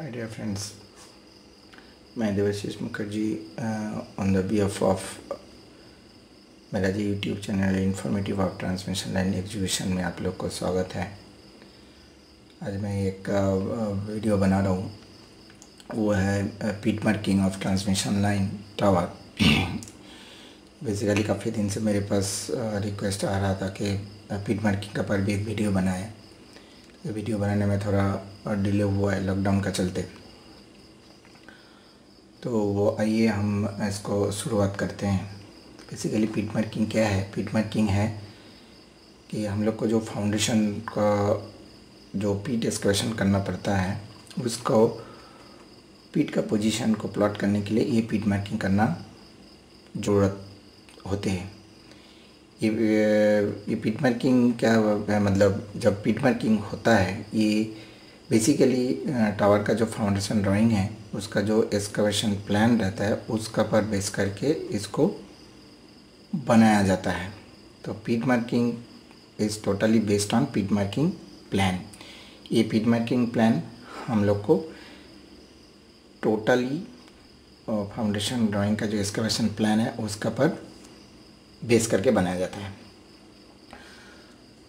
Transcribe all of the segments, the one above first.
Hi dear friends, मैं Debashish Mukherjee on the behalf of मेरा जी YouTube channel informative of transmission line exhibition में आप लोग को स्वागत है। आज मैं एक वीडियो बना रहा हूँ। वो है pit marking of transmission line tower basically काफ़ी दिन से मेरे पास रिक्वेस्ट आ रहा था कि पीट मार्किंग का पर भी एक वीडियो बनाए। वीडियो बनाने में थोड़ा डिले हुआ है लॉकडाउन का चलते। तो वो आइए हम इसको शुरुआत करते हैं। बेसिकली पीट मार्किंग क्या है? पीट मार्किंग है कि हम लोग को जो फाउंडेशन का जो पीट एक्सक्वेशन करना पड़ता है, उसको पीट का पोजीशन को प्लॉट करने के लिए ये पीट मार्किंग करना ज़रूरत होते हैं। ये पीट मार्किंग क्या है? मतलब जब पीट मार्किंग होता है, ये बेसिकली टावर का जो फाउंडेशन ड्राइंग है, उसका जो एक्सकवेशन प्लान रहता है, उसका पर बेस करके इसको बनाया जाता है। तो pit marking is totally based on pit marking plan ये पीट मार्किंग प्लान हम लोग को टोटली फाउंडेशन ड्राइंग का जो एक्सकवेशन प्लान है, उसका पर बेस करके बनाया जाता है।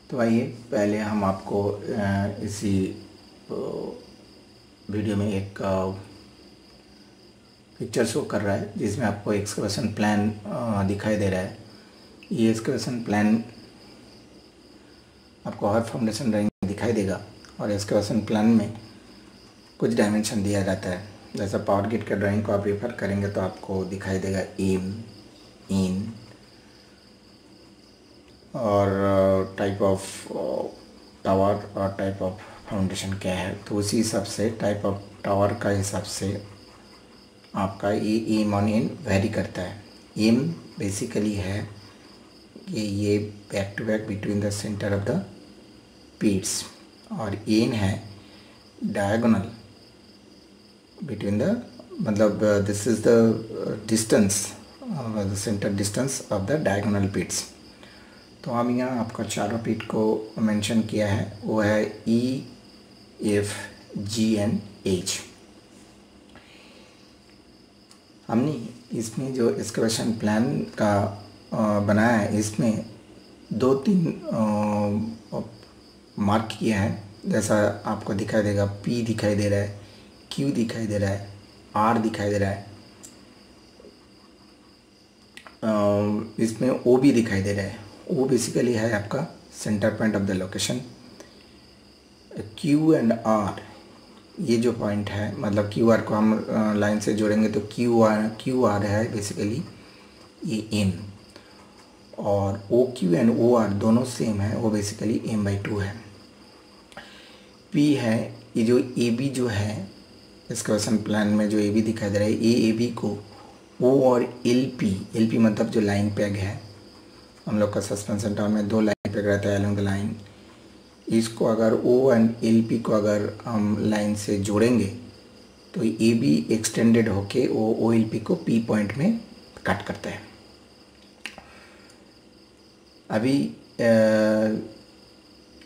तो आइए, पहले हम आपको इसी वीडियो में एक पिक्चर शो कर रहा है, जिसमें आपको एक्सकवेशन प्लान दिखाई दे रहा है। ये एक्सकवेशन प्लान आपको हर फाउंडेशन ड्राइंग दिखाई देगा और एक्सकवेशन प्लान में कुछ डायमेंशन दिया जाता है। जैसा पावर गेट का ड्राइंग को आप रेफर करेंगे तो आपको दिखाई देगा एम इन और टाइप ऑफ़ टावर और टाइप ऑफ़ फाउंडेशन क्या है? तो उसी हिसाब से टाइप ऑफ़ टावर का हिसाब से आपका ये एम ऑन एन वेरी करता है। एम बेसिकली है कि ये back to back between the centre of the pits और एन है डायगोनल बिटवीन द मतलब this is the distance the centre distance of the diagonal pits तो हम यहाँ आपका चारों पीट को मेंशन किया है। वो है E F G N H हमने इसमें जो एक्सकवेशन प्लान का बनाया है, इसमें दो तीन मार्क किया है। जैसा आपको दिखाई देगा पी दिखाई दे रहा है क्यू दिखाई दे रहा है आर दिखाई दे रहा है। इसमें ओ भी दिखाई दे रहा है। वो बेसिकली है आपका centre point of the location Q and R ये जो पॉइंट है मतलब क्यू आर को हम लाइन से जोड़ेंगे तो क्यू आर क्यू आर है बेसिकली ये एम और O Q and O R दोनों सेम है, वो बेसिकली एम बाई टू है. पी है, ये जो ए बी जो है एक्सकवेशन प्लान में जो ए बी दिखाई दे रहा है ए ए बी को ओ और एल पी एल पी मतलब जो लाइन पैग है हम लोग का सस्पेंशन टावर में दो लाइन पे रहता है अलॉन्ग द लाइन इसको अगर ओ एंड एल पी को अगर हम लाइन से जोड़ेंगे तो ए बी एक्सटेंडेड होके वो ओ एल पी को पी पॉइंट में कट करता है. अभी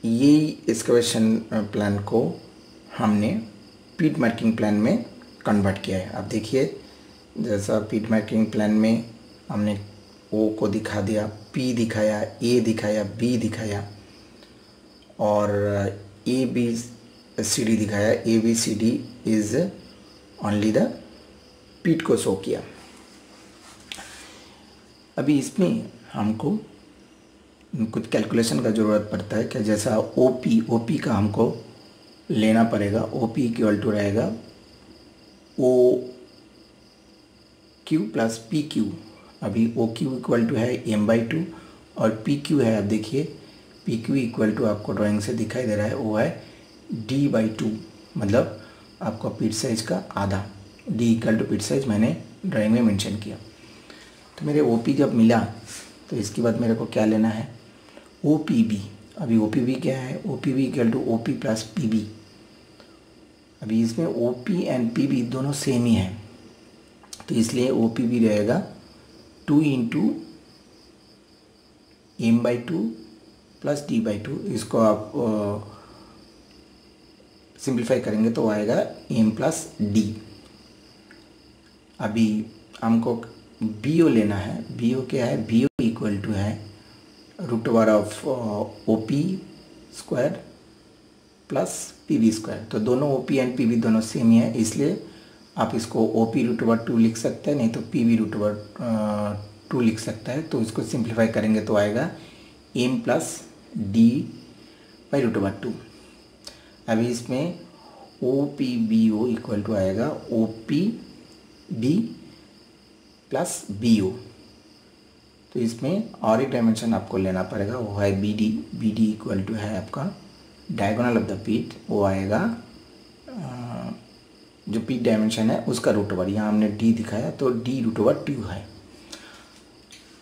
ये एक्सकवेशन प्लान को हमने पीट मार्किंग प्लान में कन्वर्ट किया है. अब देखिए, जैसा पीट मार्किंग प्लान में हमने ओ को दिखा दिया, पी दिखाया, ए दिखाया, बी दिखाया और, ए, बी, सी, डी दिखाया। A, B, C, D is only the pit को शो किया। अभी इसमें हमको कुछ कैलकुलेशन का ज़रूरत पड़ता है कि जैसा ओ पी ओ पी का हमको लेना पड़ेगा ओ पी इक्वल टू रहेगा O Q plus P Q अभी ओ क्यू इक्वल टू है एम बाई टू और पी क्यू है अब देखिए पी क्यू इक्वल टू आपको ड्राइंग से दिखाई दे रहा है वो है डी बाई टू मतलब आपको पीट साइज़ का आधा D equal to pit size मैंने ड्राइंग में मेंशन किया। तो मेरे ओ पी जब मिला तो इसके बाद मेरे को क्या लेना है? ओ पी बी अभी ओ पी बी क्या है? O P B equal to O P plus P B अभी इसमें O P and P B दोनों सेम ही हैं तो इसलिए ओ पी बी रहेगा two into M by two plus D by two इसको आप सिंप्लीफाई करेंगे तो आएगा एम प्लस डी अभी हमको बी ओ लेना है। बी ओ क्या है? बी ओ इक्वल टू है root over of O P square plus P B square तो दोनों O P and P B दोनों सेम ही है, इसलिए आप इसको O P root over two लिख सकते हैं, नहीं तो P V root over two लिख सकता है तो इसको सिंप्लीफाई करेंगे तो आएगा M plus D by root over two अभी इसमें O P B O equal to आएगा O P B plus B O तो इसमें और एक डायमेंशन आपको लेना पड़ेगा, वो है B D B D equal to है आपका. डायगोनल ऑफ़ द पीट वो आएगा जो पीट डायमेंशन है, उसका रूट ओवर यहाँ हमने डी दिखाया तो डी रूट ओवर टू है।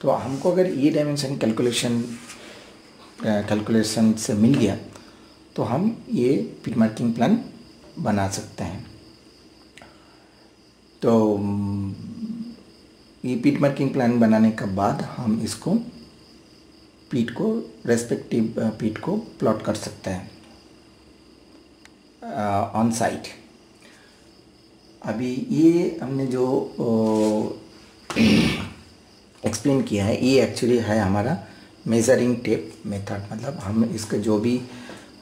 तो हमको अगर ये डायमेंशन कैलकुलेशन कैलकुलेशन से मिल गया तो हम ये पिट मार्किंग प्लान बना सकते हैं। तो ये पीट मार्किंग प्लान बनाने के बाद हम इसको पीट को रेस्पेक्टिव पीट को प्लॉट कर सकते हैं ऑन साइट अभी ये हमने जो एक्सप्लेन किया है, ये एक्चुअली है हमारा मेज़रिंग टेप मेथड मतलब हम इसका जो भी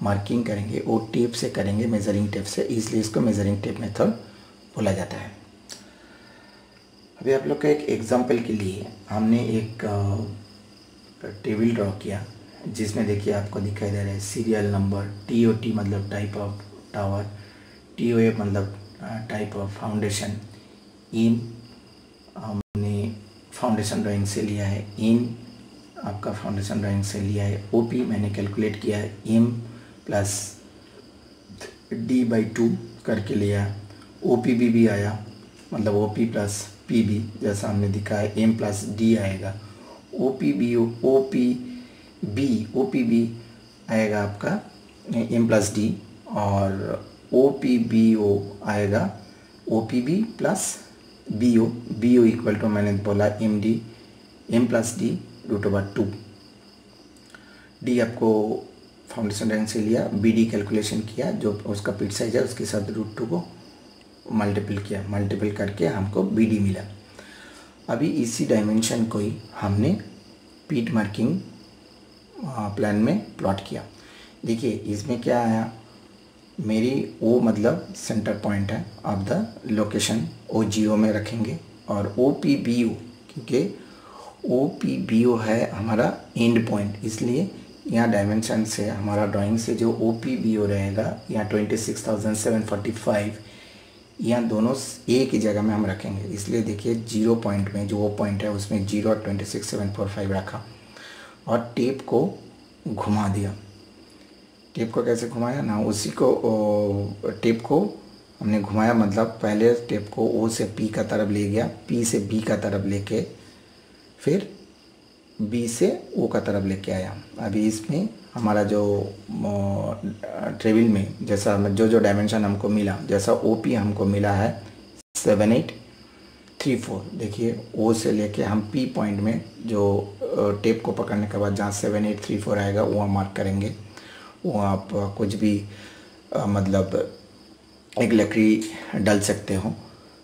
मार्किंग करेंगे, वो टेप से करेंगे मेज़रिंग टेप से, इसलिए इसको मेज़रिंग टेप मेथड बोला जाता है। अभी आप लोग का एक एग्जांपल के लिए हमने एक टेबल ड्रॉ किया, जिसमें देखिए आपको दिखाई दे रहा है serial number T O T मतलब type of tower T O A मतलब टाइप ऑफ़ फाउंडेशन इन हमने फाउंडेशन ड्राइंग से लिया है. इन आपका फाउंडेशन ड्राइंग से लिया है. ओ पी मैंने कैलकुलेट किया है. M plus D by two करके लिया ओ पी बी भी आया. मतलब O P plus P B जैसा हमने दिखा है. एम प्लस डी आएगा. O P B O P B O P B आएगा आपका. एम प्लस डी और ओ पी बी ओ आएगा। O P B plus B O B O equal to मैंने बोला M D M plus D root over two D आपको foundation rank से लिया B D calculation किया, जो उसका पिट साइज़ है, उसके साथ रूट टू को मल्टीपल किया। मल्टीपल करके हमको बी डी मिला। अभी इसी डायमेंशन को ही हमने पीट मार्किंग प्लान में प्लॉट किया। देखिए, इसमें क्या आया? मेरी ओ मतलब सेंटर पॉइंट है। Of the location O G O में रखेंगे और ओ पी बी ओ क्योंकि ओ पी बी ओ है हमारा एंड पॉइंट इसलिए यहाँ डायमेंशन से, हमारा ड्राइंग से जो ओ पी बी ओ रहेगा, यहाँ twenty six thousand seven forty five यहाँ दोनों एक ही जगह में हम रखेंगे। इसलिए देखिए ज़ीरो पॉइंट में जो वो पॉइंट है, उसमें ज़ीरो और twenty six seven four five रखा और टेप को घुमा दिया। टेप को कैसे घुमाया? ना उसी को ओ, टेप को हमने घुमाया मतलब पहले टेप को ओ से पी का तरफ़ ले गया पी से बी का तरफ़ लेके फिर बी से ओ का तरफ़ लेके आया। अभी इसमें हमारा जो ट्रेविल में जैसा जो जो डायमेंशन हमको मिला जैसा ओ पी हमको मिला है सेवन एट थ्री फोर। देखिए ओ से लेके हम पी पॉइंट में जो टेप को पकड़ने के बाद जहाँ सेवन एट थ्री फोर आएगा वहाँ मार्क करेंगे। आप कुछ भी मतलब एक लकड़ी डल सकते हो।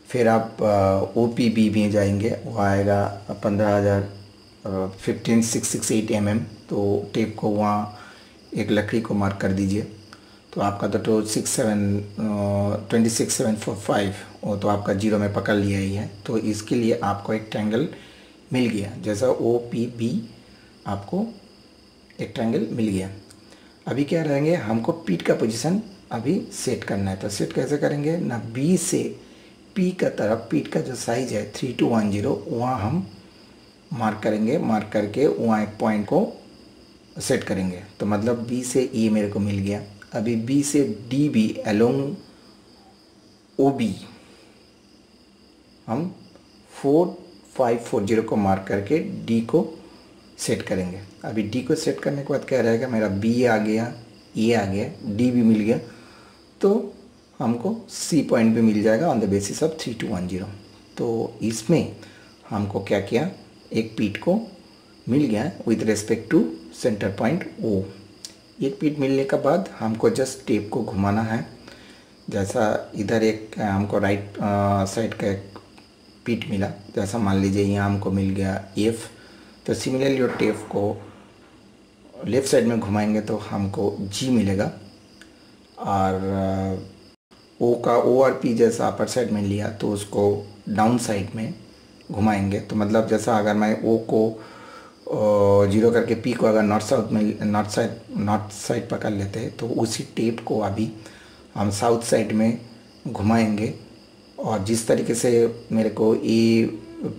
फिर आप ओ पी बी में जाएँगे, वो आएगा पंद्रह हज़ार fifteen six six eight M M तो टेप को वहाँ एक लकड़ी को मार्क कर दीजिए। तो आपका तो two six seven twenty six seven four five वो तो आपका ज़ीरो में पकड़ लिया ही है। तो इसके लिए आपको एक ट्रैंगल मिल गया। जैसा ओ पी बी आपको एक ट्रैंगल मिल गया। अभी क्या रहेंगे? हमको पीट का पोजीशन अभी सेट करना है। तो सेट कैसे करेंगे? ना बी से पी का तरफ़ पीट का जो साइज़ है थ्री टू वन ज़ीरो वहाँ हम मार्क करेंगे। मार्क करके वहाँ एक पॉइंट को सेट करेंगे। तो मतलब बी से ए मेरे को मिल गया। अभी बी से D B along O B हम फोर फाइव फोर ज़ीरो को मार्क करके डी को सेट करेंगे। अभी डी को सेट करने के बाद क्या रहेगा? मेरा बी आ गया ए आ गया डी भी मिल गया। तो हमको सी पॉइंट भी मिल जाएगा on the basis of three two one zero तो इसमें हमको क्या किया? एक पीट को मिल गया with respect to centre point O एक पीट मिलने के बाद हमको जस्ट टेप को घुमाना है। जैसा इधर एक, हमको राइट साइड का एक पीट मिला। जैसा मान लीजिए यहाँ हमको मिल गया एफ़ तो सिमिलरली और टेफ को लेफ़्ट साइड में घुमाएँगे तो हमको जी मिलेगा। और ओ का ओ आर पी जैसा अपर साइड में लिया तो उसको डाउन साइड में घुमाएँगे। तो मतलब जैसा अगर मैं ओ को ज़ीरो करके पी को अगर नॉर्थ साउथ में नॉर्थ साइड नॉर्थ साइड पकड़ लेते हैं तो उसी टेप को अभी हम साउथ साइड में घुमाएँगे। और जिस तरीके से मेरे को ए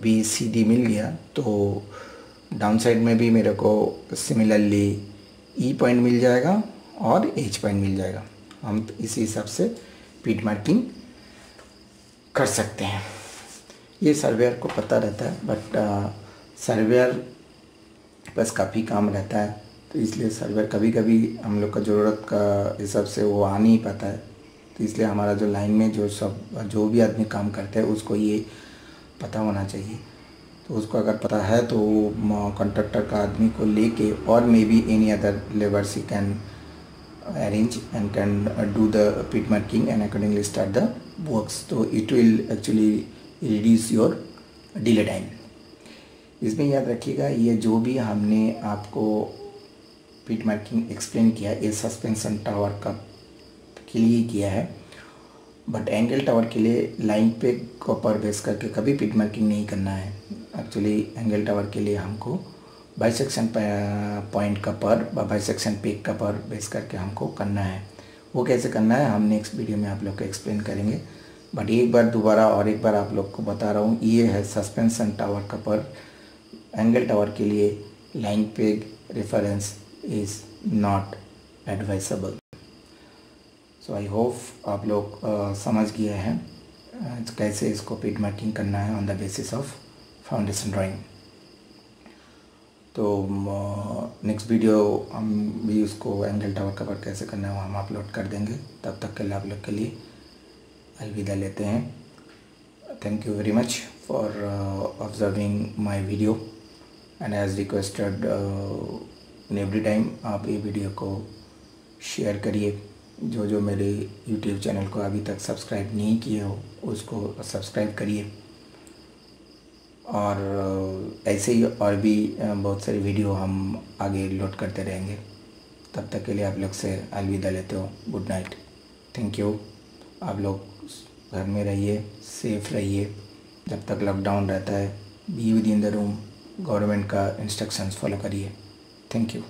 बी सी डी मिल गया तो डाउन साइड में भी मेरे को सिमिलरली ई पॉइंट मिल जाएगा और एच पॉइंट मिल जाएगा। हम तो इसी हिसाब से पीट मार्किंग कर सकते हैं। ये सर्वेयर को पता रहता है बट सर्वेयर बस काफ़ी काम रहता है तो इसलिए सर्वेयर कभी कभी हम लोग का ज़रूरत का हिसाब से वो आ नहीं पाता है। तो इसलिए हमारा जो लाइन में जो सब, जो भी आदमी काम करते हैं, उसको ये पता होना चाहिए। तो उसको अगर पता है तो कॉन्ट्रेक्टर का आदमी को लेके और may be any other labour see can arrange and can do the pit marking and accordingly start the works तो it will actually reduce your delay time इसमें याद रखिएगा, ये जो भी हमने आपको पिट मार्किंग एक्सप्लेन किया, ये सस्पेंसन टावर का के लिए किया है बट एंगल टावर के लिए लाइन पे कॉपर बेस करके कभी पिट मार्किंग नहीं करना है। एक्चुअली एंगल टावर के लिए हमको बाइसेक्शन पॉइंट का पर बाइसेक्शन पिक का पर बेस करके हमको करना है। वो कैसे करना है, हम नेक्स्ट वीडियो में आप लोग को एक्सप्लेन करेंगे। बट एक बार दोबारा और एक बार आप लोग को बता रहा हूँ, ये है सस्पेंसन टावर का पर एंगल टावर के लिए line peg reference is not advisable so I hope आप लोग समझ गए हैं कैसे इसको पिट मार्किंग करना है on the basis of foundation drawing तो नेक्स्ट वीडियो हम भी उसको एंगल टावर कवर कैसे करना है वो हम अपलोड कर देंगे। तब तक के लिए आप लोग के लिए अलविदा लेते हैं। Thank you very much for observing my video and as requested in every time आप ये वीडियो को शेयर करिए। जो जो मेरे यूट्यूब चैनल को अभी तक सब्सक्राइब नहीं किए हो, उसको सब्सक्राइब करिए। और ऐसे ही और भी बहुत सारी वीडियो हम आगे लोड करते रहेंगे। तब तक के लिए आप लोग से अलविदा लेते हो। गुड नाइट थैंक यू आप लोग घर में रहिए सेफ़ रहिए। जब तक लॉकडाउन रहता है be within the room government का इंस्ट्रक्शंस फॉलो करिए। Thank you